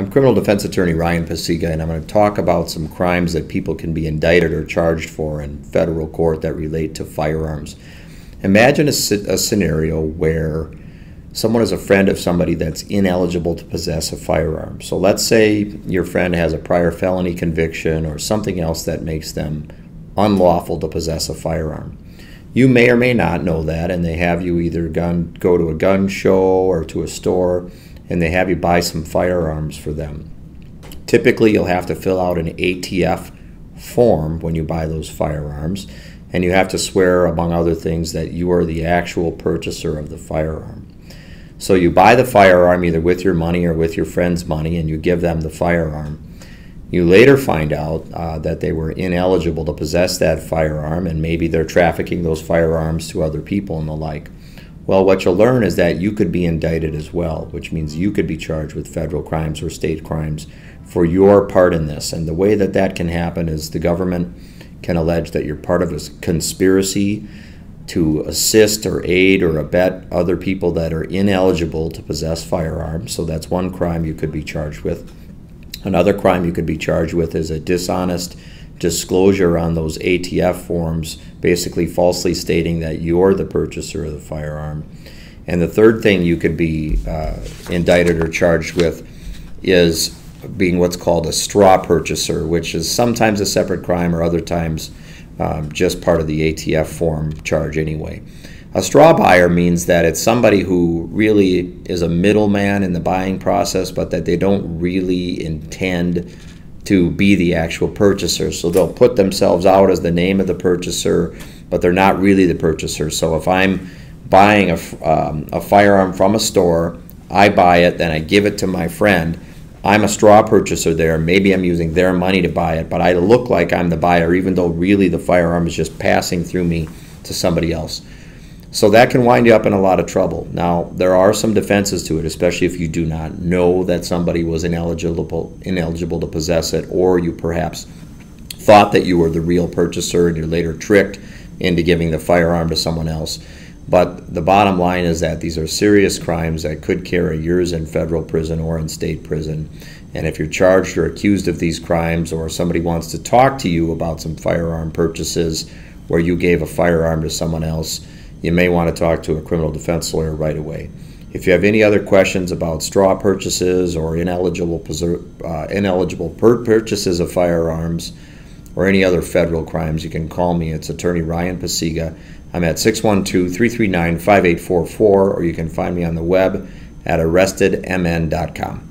I'm criminal defense attorney Ryan Pacyga, and I'm going to talk about some crimes that people can be indicted or charged for in federal court that relate to firearms. Imagine a, a scenario where someone is a friend of somebody that's ineligible to possess a firearm. So let's say your friend has a prior felony conviction or something else that makes them unlawful to possess a firearm. You may or may not know that, and they have you either gun, go to a gun show or to a store and they have you buy some firearms for them. Typically, you'll have to fill out an ATF form when you buy those firearms, and you have to swear, among other things, that you are the actual purchaser of the firearm. So you buy the firearm either with your money or with your friend's money, and you give them the firearm. You later find out uh, that they were ineligible to possess that firearm, and maybe they're trafficking those firearms to other people and the like. Well, what you'll learn is that you could be indicted as well, which means you could be charged with federal crimes or state crimes for your part in this. And the way that that can happen is the government can allege that you're part of a conspiracy to assist or aid or abet other people that are ineligible to possess firearms. So that's one crime you could be charged with. Another crime you could be charged with is a dishonest disclosure on those ATF forms, basically falsely stating that you're the purchaser of the firearm. And the third thing you could be uh, indicted or charged with is being what's called a straw purchaser, which is sometimes a separate crime or other times um, just part of the ATF form charge anyway. A straw buyer means that it's somebody who really is a middleman in the buying process, but that they don't really intend to be the actual purchaser. So they'll put themselves out as the name of the purchaser, but they're not really the purchaser. So if I'm buying a, um, a firearm from a store, I buy it, then I give it to my friend. I'm a straw purchaser there. Maybe I'm using their money to buy it, but I look like I'm the buyer, even though really the firearm is just passing through me to somebody else. So that can wind you up in a lot of trouble. Now, there are some defenses to it, especially if you do not know that somebody was ineligible, ineligible to possess it, or you perhaps thought that you were the real purchaser and you're later tricked into giving the firearm to someone else. But the bottom line is that these are serious crimes that could carry years in federal prison or in state prison. And if you're charged or accused of these crimes, or somebody wants to talk to you about some firearm purchases where you gave a firearm to someone else, you may want to talk to a criminal defense lawyer right away. If you have any other questions about straw purchases or ineligible, uh, ineligible purchases of firearms or any other federal crimes, you can call me. It's attorney Ryan Pacyga. I'm at 612 339 5844, or you can find me on the web at arrestedmn.com.